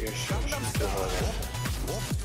appreciation.